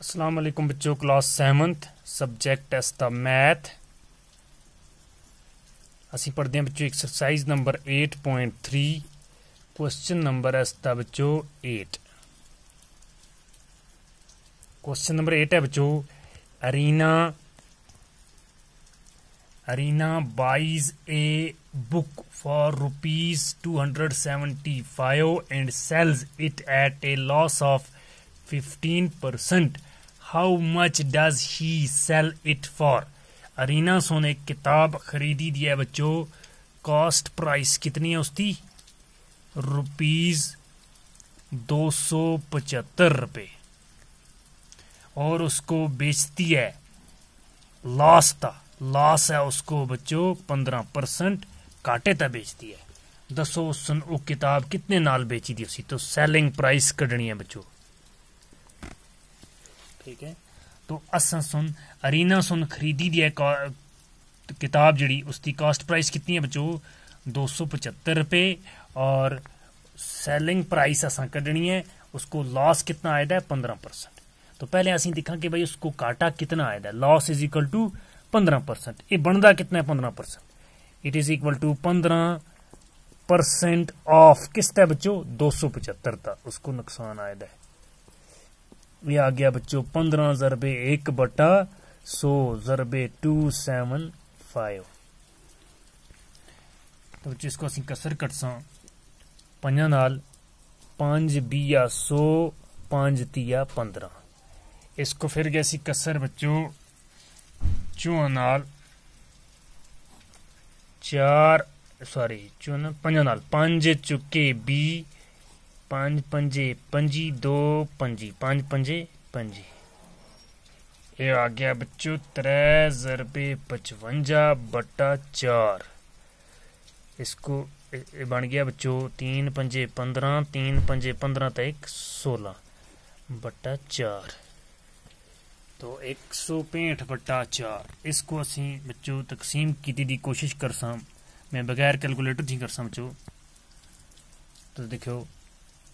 السلام علیکم بچوں، کلاس سیونتھ، سبجیکٹ اس دا میتھ۔ اسی پڑھتے ہیں بچوں ایکسرسائز نمبر 8.3 کوشچن نمبر اس دا بچوں 8 کوشچن نمبر 8 ہے بچوں، Arina Arina buys a book for rupees 275 and sells it at a loss of of 15% how much does he sell it for Arina سو نے کتاب خریدی دیا ہے بچوں. کاسٹ پرائس کتنی ہے اس کی؟ روپیز دو سو پچہتر روپے. اور اس کو بیچتی ہے. لاس تھا لاس ہے اس کو بچوں پندرہ پرسنٹ کاٹے تا بیچتی ہے. دسو سن کتاب کتنے نال بیچی دی اسی؟ تو سیلنگ پرائس کڈنی ہے بچوں. ٹھیک ہے۔ تو اساں سن، ارینا سن خریدی دی کتاب جڑی، اس کی کاسٹ پرائس کتنی ہے بچو؟ دو سو پچہتر روپے۔ اور سیلنگ پرائس اساں کڈنی ہے، اس کو لاس کتنا آئے ہے؟ پندرہ پرسنٹ تو پہلے اسی دیکھا کہ بھائی اس کو کاٹا کتنا آئے ہے؟ لاس از اکول ٹو پندرہ پرسنٹ یہ بنتا کتنا ہے؟ پندرہ percent it is equal to پندرہ پرسنٹ آف کس ہے بچو؟ دو سو پچہتر تھا اس کو نقصان آئے ہے۔ یہ آ گیا بچوں، پندرہ ضربے ایک بٹا، سو ضربے ٹو سیون فائیو۔ تو بچوں، اس کو اسی کسر کٹ سا پنجا نال پانچ بیا، سو پانچ تیا، پندرہ۔ اس کو پھر گیا سی کسر بچوں۔ چون نال چار، سوری چون پنجا نال پانچ چکے بی۔ پانچ پنجے، پنجی دو پنجی، پانچ پنجے پنجی یہ آ گیا بچوں تر ضربے پچونجا بٹا چار۔ اس کو بن گیا بچوں، تین پنجے پندرہ، تین پنجے پندرہ تک سولہ بٹا چار۔ تو ایک سو پینٹ بٹا چار۔ اس کو اسی بچوں تقسیم کی دی کوشش کر سا میں بغیر کیلکولیٹر تھی کر سا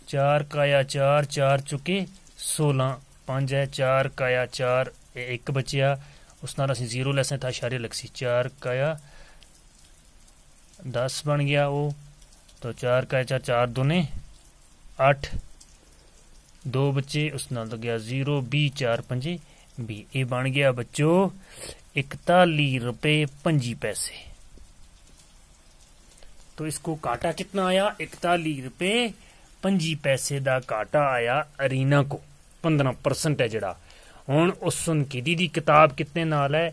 بچوں چار کایا چار چار چکے، سولہ، پانچ ہے، چار کایا چار ایک بچیا۔ اس نال اسی زیرو لیسے تھا اشارے لگ سی چار کایا دس بن گیا وہ تو چار کایا چار چار دونے اٹھ دو بچے، اس نال تو زیرو، بی، چار، پنجے۔ بی، اے بن گیا بچو، اکتالی روپے، پنجی پیسے۔ تو اس کو کاٹا کتنا آیا؟ اکتالی روپے۔ پنجی پیسے دا کاٹا آیا ارینا کو پندرہ پرسنٹ ہے جڑا ہوں اس سن کی دی کتاب کتنے نال ہے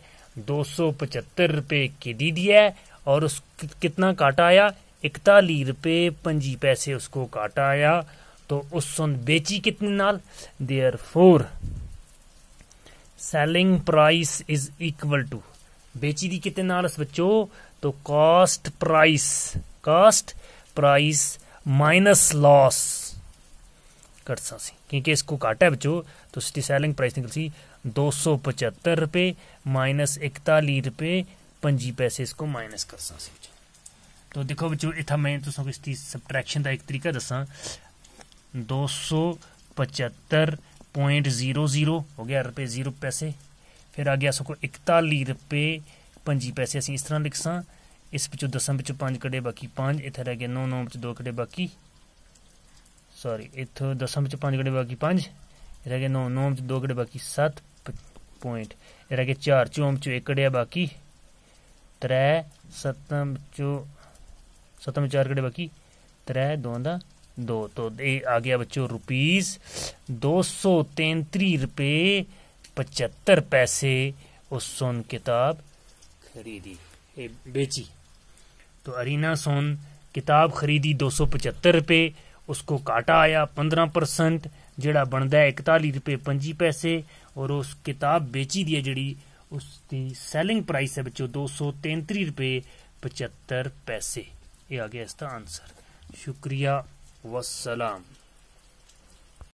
دو سو پچہتر روپے کی دی دی ہے اور اس کتنا کاٹا آیا اکتالی روپے پنجی پیسے اس کو کاٹا آیا تو اس سن بیچی کتنے نال therefore selling price is equal to بیچی دی کتنے نال اس بچو تو cost price cost price minus loss کٹ سا سی۔ کیونکہ اس کو کاٹا ہے بچو تو اس کی سیلنگ پرائس نکل سی۔ دو سو پچہتر روپے مائنس اکتالی روپے پنجی پیسے اس کو مائنس کر سا سی۔ بچو تو دیکھو بچو اتھا میں تو سو اس کی سبٹریکشن دا ایک طریقہ دسا دو سو پچہتر پوائنٹ زیرو زیرو ہو گیا روپے زیرو پیسے۔ پھر آ گیا سو کو اکتالی روپے پنجی پیسے اسی اس طرح لکھ سا اس پچھو دسم پچھو پانچ کڑے باقی، پانچ اتھا رہ گیا نو نو پچھو دو کڑے باقی۔ سوری اتھو دسم پچھو پانچ کڑے باقی پانچ، رہ گیا نو نو پچھو دو کڑے باقی سات پوائنٹ۔ رہ گیا چار، چو پچھو ایک کڑے باقی۔ ترے، ستم پچھو، ستم چار کڑے باقی۔ ترے، دو دا، دو۔ تو اے آ گیا بچو تو ارینا سون کتاب خریدی دو سو پچہتر روپے، اس کو کاٹا آیا پندرہ پرسنٹ جڑا بنتا ہے اکتالی روپے پنجی پیسے، اور اس کتاب بیچی دی جڑی اس کی سیلنگ پرائس ہے بچوں دو سو تینتری روپے پچہتر پیسے۔ یہ آ گیا اس کا آنسر شکریہ وسلام